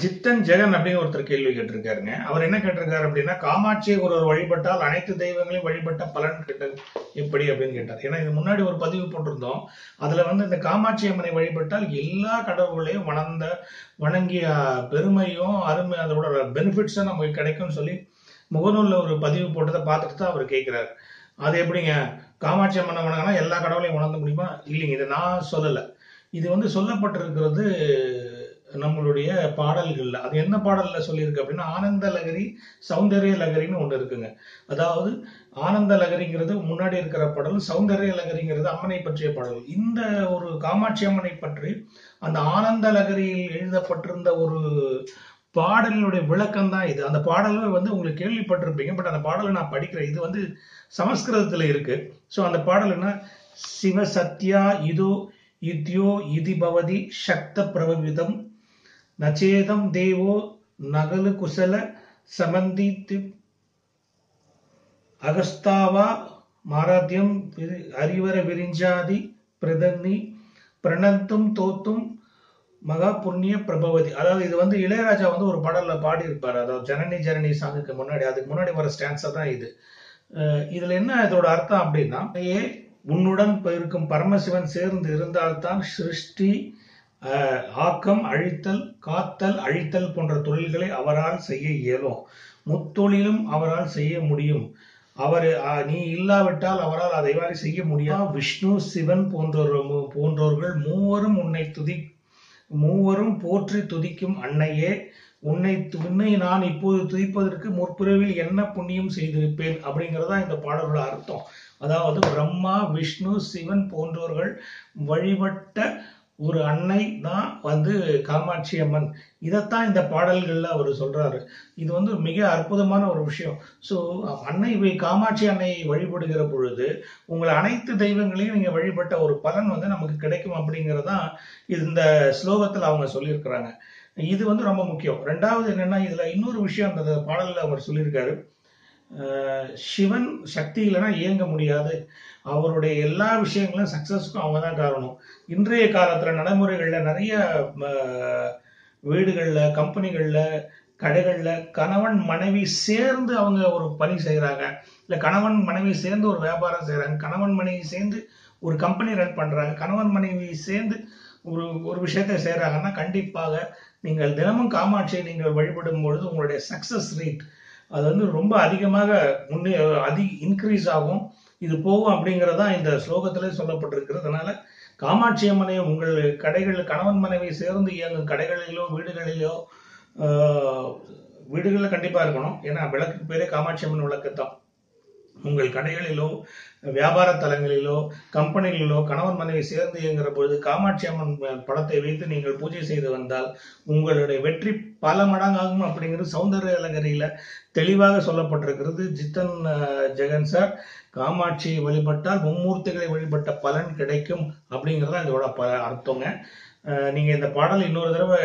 ஜித்தன் ஜெகன் அப்படின்னு ஒருத்தர் கேள்வி கேட்டிருக்காருங்க. அவர் என்ன கேட்டிருக்காரு அப்படின்னா காமாட்சியை ஒருவர் வழிபட்டால் அனைத்து தெய்வங்களையும் வழிபட்ட பலன் கிட்ட எப்படி அப்படின்னு கேட்டார். ஏன்னா இது முன்னாடி ஒரு பதிவு போட்டிருந்தோம். அதுல வந்து இந்த காமாட்சி அம்மனை வழிபட்டால் எல்லா கடவுள்களையும் வணந்த வணங்கிய பெருமையும் அருமை அதோட பெனிஃபிட்ஸும் நமக்கு கிடைக்கும்னு சொல்லி முகநூல்ல ஒரு பதிவு போட்டதை பார்த்துட்டு தான் அவர் கேட்கிறாரு. அது எப்படிங்க? காமாட்சி அம்மனை வணங்கினா எல்லா கடவுளையும் வணங்க முடியுமா? இல்லைங்க இதை நான் சொல்லலை. இது வந்து சொல்லப்பட்டிருக்கிறது நம்மளுடைய பாடல்கள்ல. அது என்ன பாடல்ல சொல்லியிருக்கு அப்படின்னா ஆனந்த லகரி சௌந்தரிய லகரின்னு ஒன்று இருக்குங்க. அதாவது ஆனந்த லகரிங்கிறது முன்னாடி இருக்கிற பாடல் சௌந்தரிய லகரிங்கிறது அம்மனை பற்றிய பாடல். இந்த ஒரு காமாட்சி அம்மனை பற்றி அந்த ஆனந்த லகரியில் எழுதப்பட்டிருந்த ஒரு பாடலினுடைய விளக்கம் தான் இது. அந்த பாடலும் வந்து உங்களுக்கு கேள்விப்பட்டிருப்பீங்க பட் அந்த பாடலை நான் படிக்கிறேன். இது வந்து சமஸ்கிருதத்தில் இருக்கு. ஸோ அந்த பாடல் சிவ சத்யா இதோ இத்யோ இதி பவதி சக்த பிரபவிதம் நச்சேதம் தேவோ நகலு குசல சமந்தித்து அகஸ்தாவா மாராத்தியம் அறிவர விரிஞ்சாதி பிரதன்னி பிரணந்தும் தோத்தும் மகா புண்ணிய பிரபவதி. அதாவது இது வந்து இளையராஜா வந்து ஒரு பாடல்ல பாடி அதாவது ஜனனி ஜனனி சாங்குக்கு முன்னாடி அதுக்கு முன்னாடி வர ஸ்டான்ஸா தான் இது. இதுல என்ன இதோட அர்த்தம் அப்படின்னா ஏ உன்னுடன் இருக்கும் பரமசிவன் சேர்ந்து இருந்தால்தான் சிருஷ்டி ஆக்கம் அழித்தல் காத்தல் அழித்தல் போன்ற தொழில்களை அவரால் செய்ய இயலும். முத்தொழிலும் அவரால் செய்ய முடியும். அவர் நீ இல்லாவிட்டால் அவரால் அதை மாதிரி செய்ய முடியாது விஷ்ணு சிவன் போன்றோர் போன்றோர்கள் மூவரும் உன்னை துதி மூவரும் போற்றி துதிக்கும் அன்னையே. உன்னை உன்னை நான் இப்போது துதிப்பதற்கு முற்பிறவில் என்ன புண்ணியம் செய்திருப்பேன்? அப்படிங்கிறதா இந்த பாடலோட அர்த்தம். அதாவது பிரம்மா விஷ்ணு சிவன் போன்றோர்கள் வழிபட்ட ஒரு அன்னை தான் வந்து காமாட்சி அம்மன். இதைத்தான் இந்த பாடல்கள்ல அவர் சொல்றாரு. இது வந்து மிக அற்புதமான ஒரு விஷயம். ஸோ அன்னை காமாட்சி அன்னையை வழிபடுகிற பொழுது உங்களை அனைத்து தெய்வங்களையும் நீங்க வழிபட்ட ஒரு பலன் வந்து நமக்கு கிடைக்கும் அப்படிங்கறதான் இந்த ஸ்லோகத்துல அவங்க சொல்லியிருக்கிறாங்க. இது வந்து ரொம்ப முக்கியம். ரெண்டாவது என்னன்னா இதுல இன்னொரு விஷயம் அந்த பாடல்ல அவர் சொல்லியிருக்காரு. சிவன் சக்தி இல்லைன்னா இயங்க முடியாது. அவருடைய எல்லா விஷயங்களும் சக்ஸஸ்க்கும் அவங்க தான் காரணம். இன்றைய காலத்தில் நடைமுறைகளில் நிறைய வீடுகளில் கம்பெனிகளில் கடைகளில் கணவன் மனைவி சேர்ந்து அவங்க ஒரு பணி செய்கிறாங்க இல்லை கணவன் மனைவி சேர்ந்து ஒரு வியாபாரம் செய்கிறாங்க கணவன் மனைவி சேர்ந்து ஒரு கம்பெனி ரன் பண்ணுறாங்க கணவன் மனைவி சேர்ந்து ஒரு ஒரு விஷயத்தை செய்கிறாங்கன்னா கண்டிப்பாக நீங்கள் தினமும் காமாட்சியை நீங்கள் வழிபடும் பொழுது உங்களுடைய சக்ஸஸ் ரேட் அது வந்து ரொம்ப அதிகமாக முன்னே அதி இன்க்ரீஸ் ஆகும். இது போகும் அப்படிங்கிறதா இந்த ஸ்லோகத்திலே சொல்லப்பட்டிருக்கிறதுனால காமாட்சி அம்மனை உங்கள் கடைகள் கணவன் மனைவி சேர்ந்து இயங்கும் கடைகளிலோ வீடுகளிலோ வீடுகளில் கண்டிப்பாக இருக்கணும். ஏன்னா விளக்குக்கு பேரே காமாட்சி அம்மன் விளக்குத்தான் உங்கள் கடைகளிலோ வியாபார தலங்களிலோ கம்பெனிகளிலோ கணவன் மனைவி சேர்ந்து இயங்குகிற பொழுது காமாட்சி அம்மன் படத்தை வைத்து நீங்கள் பூஜை செய்து வந்தால் உங்களுடைய வெற்றி பல மடங்காகும் அப்படிங்கிறது சௌந்தர்ய அலங்கரியில் தெளிவாக சொல்லப்பட்டிருக்கிறது. ஜித்தன் ஜெகன் சார் காமாட்சி வழிபட்டால் மும்மூர்த்திகளை வழிபட்ட பலன் கிடைக்கும் அப்படிங்கறத இதோட ப அர்த்தங்க. நீங்க இந்த பாடல் இன்னொரு தடவை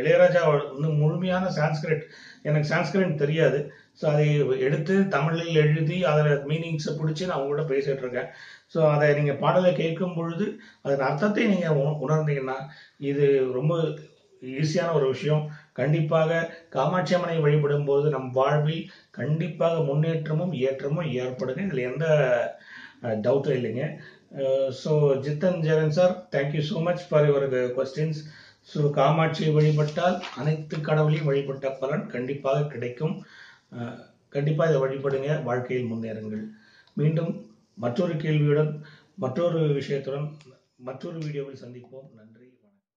இளையராஜா இன்னும் முழுமையான சான்ஸ்கிரிட் எனக்கு சான்ஸ்கிரிட் தெரியாது. ஸோ அதை எடுத்து தமிழில் எழுதி அதில் மீனிங்ஸை பிடிச்சி நான் உங்கள்கிட்ட பேசிட்டு இருக்கேன். ஸோ அதை நீங்கள் பாடலை கேட்கும் பொழுது அதன் அர்த்தத்தை நீங்கள் உணர்ந்தீங்கன்னா இது ரொம்ப ஈஸியான ஒரு விஷயம். கண்டிப்பாக காமாட்சி அம்மனை வழிபடும் போது நம் வாழ்வில் கண்டிப்பாக முன்னேற்றமும் ஏற்றமும் ஏற்படுங்க இதில் எந்த டவுட்டும் இல்லைங்க. So Jithan Jagan sir thank you so much for your questions so காமாட்சியை வழிபட்டால் அனைத்து கடவுளையும் வழிபட்ட பலன் கண்டிப்பாக கிடைக்கும். Uh, கண்டிப்பாக இதை வழிபடுங்க வாழ்க்கையில் முன்னேறுங்கள். மீண்டும் மற்றொரு கேள்வியுடன் மற்றொரு விஷயத்துடன் மற்றொரு வீடியோவில் சந்திப்போம். நன்றி.